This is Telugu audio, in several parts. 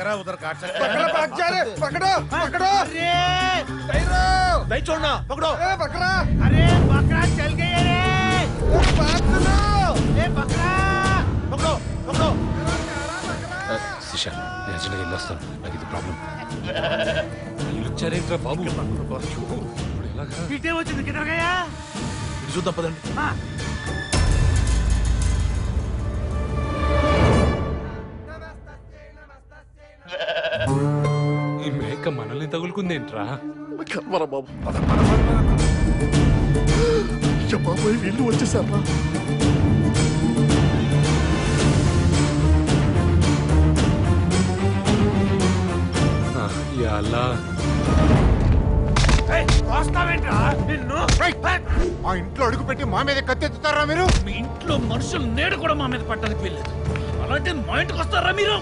उधर काट सकते पकड़ो भाग जा रे पकड़ो पकड़ो अरे टैरो नहीं छोड़ना पकड़ो ए बकरा अरे बकरा चल गई है रे ए बात सुनो ए बकरा पकड़ो पकड़ो శిష నేను అర్జెంట్గా వెళ్ళొస్తాను నాకు ఇది ప్రాబ్లం వీళ్ళు వచ్చారేంట్రా బాబు ఇప్పుడు ఎలాగా पीटे वो चल किधर गया ఇటు చూద్దాం పదండి మేక మనల్ని తగులుకుందేంట్రా? కర్మరా బాబు. బాబోయ్ వీళ్ళు వచ్చేసారా ఆ, ఎలా మా ఇంట్లో అడుగు పెట్టి మా మీద కత్తెత్తుతారా మీరు? మీ ఇంట్లో మనుషులు నేడు కూడా మా మీద పట్టడానికి వెళ్ళలేదు అలాంటి మా ఇంటికి వస్తారా మీరు?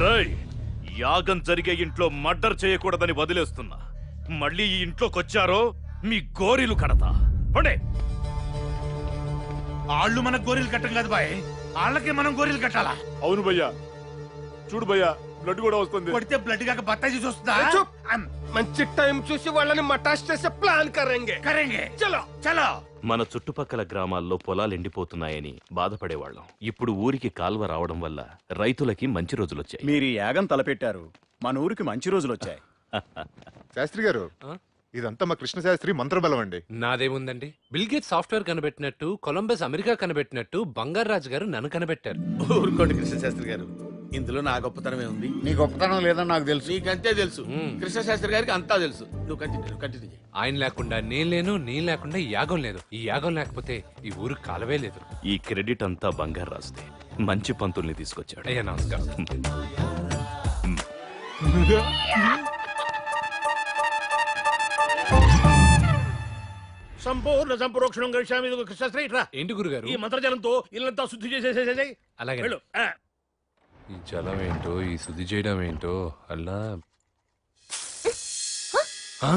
రేయ్ యాగం జరిగే ఇంట్లో మర్డర్ చేయకూడదని వదిలేస్తున్నా. మళ్ళీ ఈ ఇంట్లోకొచ్చారో మీ గోరీలు కడతా. పండే. వాళ్ళు మనకు గోరీలు కట్టం కాదు బాయ్. వాళ్ళకి మనం గోరీలు కట్టాలా? అవును భయ్యా. చూడు భయ్యా బ్లడ్ కూడా వస్తుంది. కొడితే బ్లడ్ కాక బత్తాయి చూసి వస్తుందా? మంచి టైం చూసి వాళ్ళని మటాష్ చేసే ప్లాన్ కరెంగే. కరెంగే. చలో. చలో. మన చుట్టుపక్కల గ్రామాల్లో పొలాలు ఎండిపోతున్నాయని బాధపడేవాళ్ళం. ఇప్పుడు ఊరికి కాల్వ రావడం వల్ల రైతులకి మంచి రోజులొచ్చాయి. మీరు ఈ యాగం తలపెట్టారు. మన ఊరికి మంచి రోజులు వచ్చాయి శాస్త్రి గారు? ఇదంతా మా కృష్ణ శాస్త్రి మంత్రబలం అండి. నాదేముందండి? బిల్ గేట్ సాఫ్ట్వేర్ కనిపెట్టినట్టు కొలంబస్ అమెరికా కనిపెట్టినట్టు బంగారు రాజు గారు నన్ను కనిపెట్టారు. ఊరుకోండి కృష్ణ శాస్త్రి గారు. ఇందులో నా గొప్పతనమే ఉంది. నీ గొప్పతనం లేదని నాకు తెలుసు. నీకంతే తెలుసు. మ్మ్. కృష్ణ శాస్త్రి గారికి అంతా తెలుసు. నువ్వు కంటిన్యూ కంటిన్యూ చేయి ఆయన లేకుండా నేను లేను నేను లేకుండా ఈ యాగం లేదు. ఈ యాగం లేకపోతే ఈ ఊరు కాలవే లేదు. ఈ క్రెడిట్ అంతా బంగారు రాజుదే మంచి పంతుల్ని తీసుకొచ్చాడు. అయ్యా నమస్కారం. సంపూర్ణ సంప్రోక్షణం గడిచామి కృష్ణ శాస్త్రి ఇట్రా. ఏంటి గురుగారు? ఈ మంత్రజలంతో ఇల్లంతా శుద్ధి చేసేసేసేయ్ అలాగే. వెళ్ళు. ఆ. ఈ జలం ఏంటో ఈ శుద్ధి చేయడం ఏంటో అలా ఆ?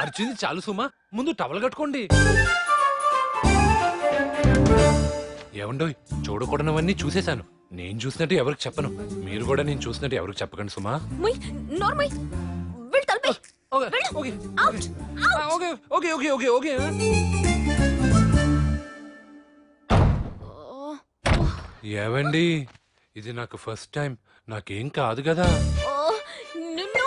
అర్జున్ చాలు సుమా. ముందు టవల్ కట్టుకోండి. ఏమండోయ్ చూడకూడనవన్నీ చూసేశాను. నేను చూసినట్టు ఎవరికి చెప్పను. మీరు కూడా నేను చూసినట్టు ఎవరికి చెప్పకండి సుమా. ముయ్ నోర్మై వెళ్ళు తలపై. Okay. Okay out okay. Okay okay okay okay ఏవండి? ఇది నాకు ఫస్ట్ టైం. నాకేం కాదు కదా. నిన్ను?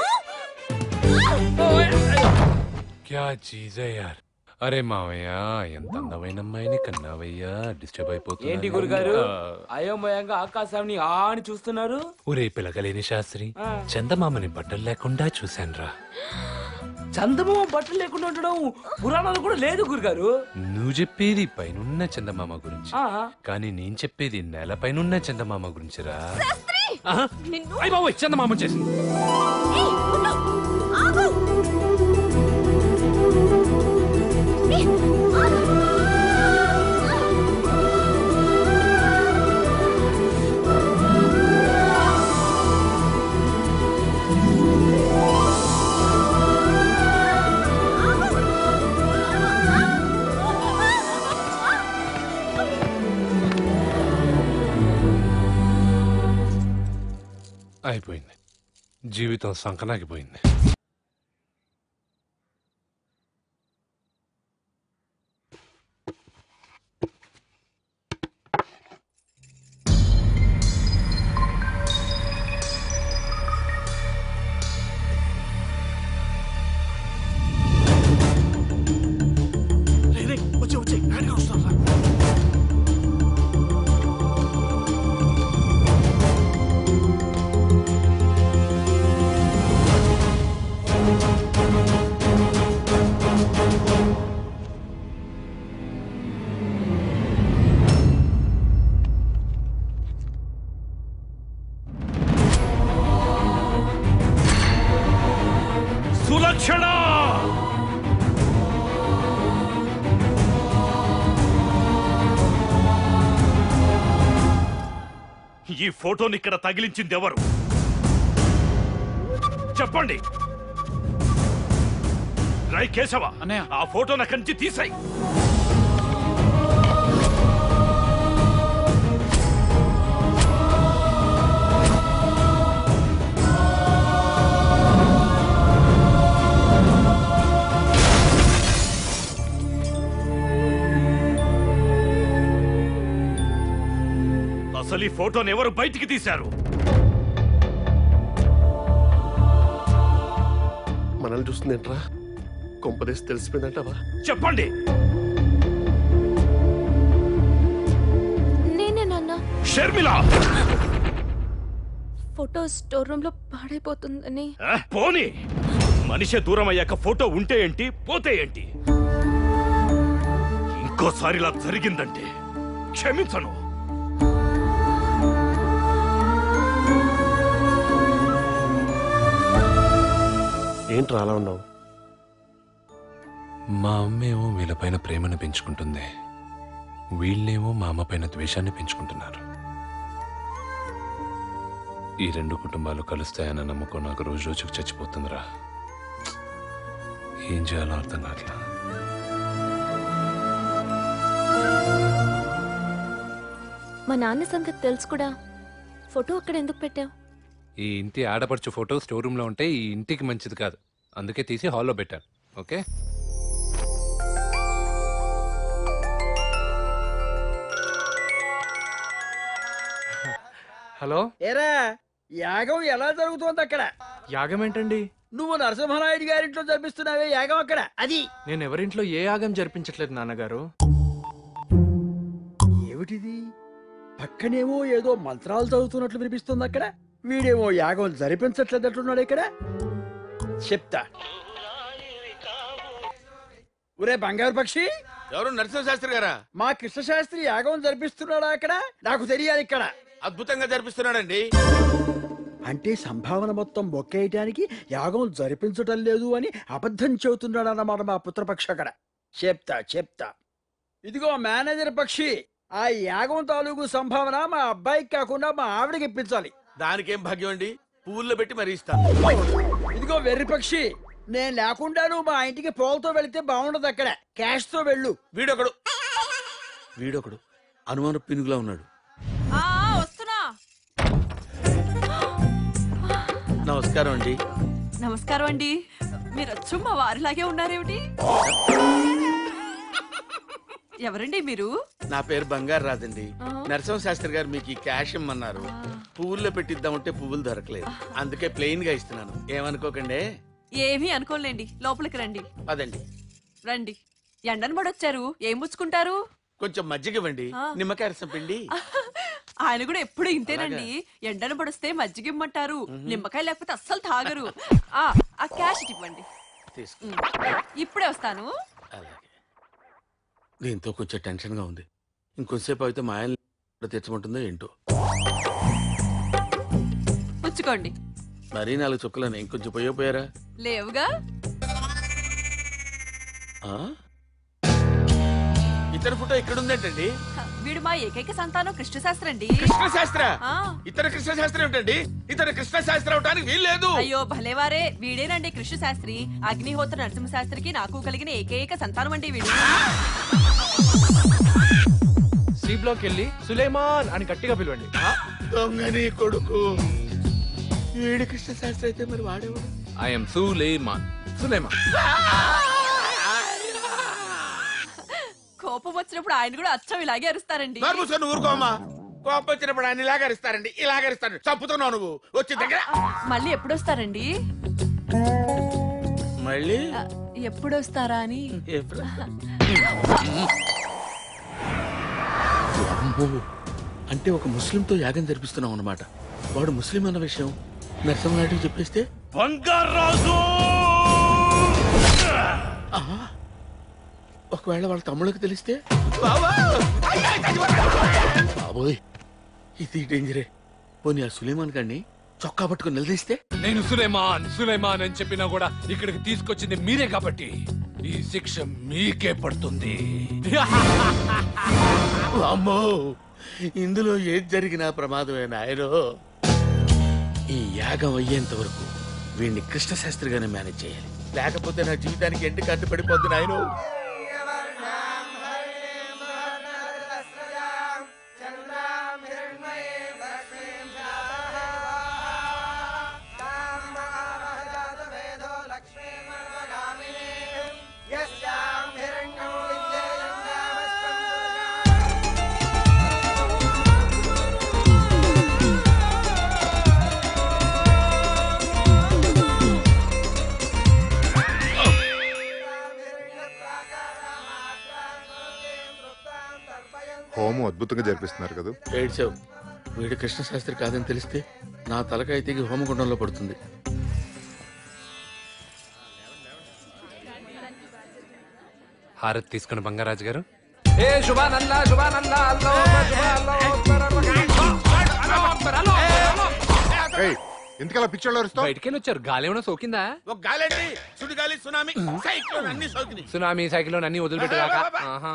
క్యా చీజ్ యార్? అరే మావయ్య ఎంత అందమైన అమ్మాయిని కన్నావయ్యా. డిస్టర్బ్ అయిపోతుంది ఏంటి గురుగారు? అయోమయంగా ఆకాశాన్ని ఆ అని చూస్తున్నారు? ఒరే పిలకలేని శాస్త్రి చందమామని బట్టలు లేకుండా చూశానురా. చందమామ బట్టలు లేకుండా ఉండడం పురాణాలు కూడా లేదు గురుగారు. నువ్వు చెప్పేది పైనున్న చందమామ గురించి. కానీ నేను చెప్పేది నేలపైనున్న చందమామ గురించిరా. చందమామ చేసింది అయిపోయింది జీవితం సంకనాగిపోయింది వచ్చే వచ్చే నాడిగా ఈ ఫోటోని ఇక్కడ తగిలించింది ఎవరు చెప్పండి. రై కేశవ. ఆ ఫోటో నా కంచి తీసాయి. అసలు ఈ ఫోటోని ఎవరు బయటికి తీశారు? మనల్ని చూస్తుందేంట్రా? కొంపదేసి తెలిసిపోయిందంటావా? చెప్పండి. నేనే నాన్న. షర్మిల! ఫోటో స్టోర్ రూమ్లో పాడైపోతుందని. ఆ, పోనీ. మనిషి దూరం అయ్యాక ఫోటో ఉంటే ఏంటి పోతే ఏంటి? ఇంకోసారి ఇలా జరిగిందంటే క్షమించను. ఏంట్రా అలా ఉన్నావు? మా అమ్మేమో వీళ్ళపైన ప్రేమను పెంచుకుంటుంది. వీళ్ళేమో మా అమ్మ పైన ద్వేషాన్ని పెంచుకుంటున్నారు. ఈ రెండు కుటుంబాలు కలుస్తాయన్న నమ్మకం నాకు రోజు రోజుకు చచ్చిపోతుందిరా. ఏం చేయాలో అర్థం కావట్లా మా నాన్న సంగతి తెలుసు కూడా. ఫోటో అక్కడ ఎందుకు పెట్టావు? ఈ ఇంటి ఆడపడుచు ఫోటో స్టోర్ రూమ్లో ఉంటే ఈ ఇంటికి మంచిది కాదు. అందుకే తీసి హాల్లో పెట్టాను. ఓకే? హలో? ఏరా యాగం ఎలా జరుగుతోంది అక్కడ? యాగం ఏంటండి నువ్వు నరసింహనాయుడు గారింట్లో జరిపిస్తున్నావే యాగం అక్కడ? అది. నేను ఎవరింట్లో ఏ యాగం జరిపించట్లేదు నాన్నగారు? ఏమిటిది? పక్కనేమో ఏదో మంత్రాలు చదువుతున్నట్లు వినిపిస్తుంది అక్కడ. వీడేమో యాగం జరిపించట్లేదట్లున్నాడు ఇక్కడ. చెప్తా. ఒరే బంగారు పక్షి. ఎవరు? నరసింహ శాస్త్రి గారా? మా కృష్ణశాస్త్రి యాగం జరిపిస్తున్నాడా అక్కడ? నాకు తెలియాలి ఇక్కడ. అద్భుతంగా జరిపిస్తున్నాడండి. అంటే సంభావన మొత్తం బొక్కేయటానికి యాగం జరిపించటం లేదు అని అబద్ధం చెబుతున్నాడు అన్నమాట మా పుత్రపక్ష అక్కడ. చెప్తా చెప్తా. ఇదిగో మేనేజర్ పక్షి ఆ యాగం తాలూకు సంభావన మా అబ్బాయికి కాకుండా మా ఆవిడకి ఇప్పించాలి. దానికేం భాగ్యం అండి? పువ్వుల్లో పెట్టి మరీ ఇస్తాను ఇదిగో వెర్రి పక్షి నేను లేకుండాను మా ఇంటికి పోల్తో వెళితే బాగుండదు అక్కడ. క్యాష్తో వెళ్ళు. వీడొకడు. వీడొకడు. అనుమాన పినుగులా ఉన్నాడు. వస్తున్నా. నమస్కారం అండి. నమస్కారం అండి. మీరు వచ్చు మా వారిలాగే ఉన్నారేమిటి? ఎవరండి మీరు? నా పేరు బంగారు రాదండి ఆ. నరసింహ శాస్త్రి గారు మీకు ఈ క్యాష్ ఇమ్మన్నారు. పువ్వుల్లో పెట్టిద్దామంటే పువ్వులు దొరకలేదు. అందుకే ప్లెయిన్గా ఇస్తున్నాను. ఏమనుకోకండి? ఏమీ అనుకోలేండి లోపలికి రండి. అదండి రండి. ఎండను పడొచ్చారు ఏం పుచ్చుకుంటారు? కొంచెం మజ్జిగ ఇవ్వండి. నిమ్మకాయ రసం పిండి. ఆయన కూడా ఎప్పుడు ఇంతేనండి. ఎండను పడిస్తే మజ్జిగ ఇమ్మంటారు. నిమ్మకాయ లేకపోతే అస్సలు తాగరు. ఆ ఆ క్యాష్ ఇవ్వండి. ఇప్పుడే వస్తాను. దీంతో కొంచెం టెన్షన్గా ఉంది. ఇంకొంతసేపు అయితే మా ఆయన తెచ్చమంటుందో ఏంటో. పుచ్చుకోండి. మరీ నాలుగు చుక్కలని ఇంకొంచెం పోయపోయారా లేవుగా? ఆ? ఇతర ఫోటో ఇక్కడ ఉందేంటండి వీడు మా ఏకైక సంతానం కృష్ణశాస్త్రి? అండి కృష్ణ శాస్త్ర ఆ, ఇతర కృష్ణ శాస్త్రి ఏమిటండి? ఇతర కృష్ణ శాస్త్రి అవటానికి వీల్లేదు అయ్యో భలేవారే. వీడేనండి కృష్ణ శాస్త్రి అగ్నిహోత్ర నరసింహ శాస్త్రికి నాకు కలిగిన ఏకైక సంతానం అండి వీడు. సి బ్లాక్ వెళ్ళి సులేమాన్ అని గట్టిగా పిలవండి. దొంగని కొడుకు. వీడి కృష్ణ శాస్త్రి అయితే మరి వాడేవాడు? ఐఎమ్ సులేమాన్. సులేమాన్. కోపం వచ్చినప్పుడు ఆయన కూడా అచ్చం ఇలాగే అరుస్తారండి. నోరు మూసుకొని ఊరుకోమ్మా. కోపం వచ్చినప్పుడు ఆయన ఇలాగరిస్తారండి ఇలాగరిస్తాడు చంపుతున్నావు నువ్వు. వచ్చి దగ్గర. మళ్ళీ ఎప్పుడు వస్తారండి మళ్ళీ? ఆ, ఎప్పుడు వస్తారా అని? అమ్మో. అంటే ఒక ముస్లింతో యాగం జరిపిస్తున్నాం అన్నమాట. వాడు ముస్లిం అన్న విషయం నరసింహనాయుడు చెప్పేస్తే? బంగారాజు ఆహా. ఒకవేళ వాళ్ళ తమ్ముళ్ళకి తెలిస్తే? బాబోయ్ ఇది డేంజరే పోనీ ఆ సులేమాన్ గారిని చొక్కా పట్టుకుని నిలదీస్తే? నేను సులేమాన్ సులేమాన్ అని చెప్పినా కూడా ఇక్కడికి తీసుకొచ్చింది మీరే కాబట్టి ఈ శిక్ష మీకే పడుతుంది. అమ్మో ఇందులో ఏది జరిగినా ప్రమాదమే నాయనో. ఈ యాగం అయ్యేంత వరకు వీడిని కృష్ణశాస్త్రిగానే మేనేజ్ చేయాలి. లేకపోతే నా జీవితానికి ఎండి కట్టు పడిపోద్ది నాయనో. అద్భుతంగా జరిపిస్తున్నారు కదా ఏడ్చావు వీడు కృష్ణశాస్త్రి కాదని తెలిస్తే నా తలకాయ తెగి హోమగుండంలో పడుతుంది హారతి తీసుకున్న బంగారాజు గారు ఏ శుభానంద శుభానంద అల్లో శుభాల్లో ఏయ్, ఎందుకలా పిచ్చోళ్ళు అరుస్తావు బయటికి వచ్చారు గాలి ఏమైనా సోకిందా ఒక గాలండి సుడిగాలి సునామీ సైక్లోన్ అన్ని సోకినాయి సునామీ సైకిల్ అన్ని వదిలిపెట్టేదాకా ఆహా